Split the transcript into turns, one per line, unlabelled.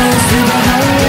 goes through the whole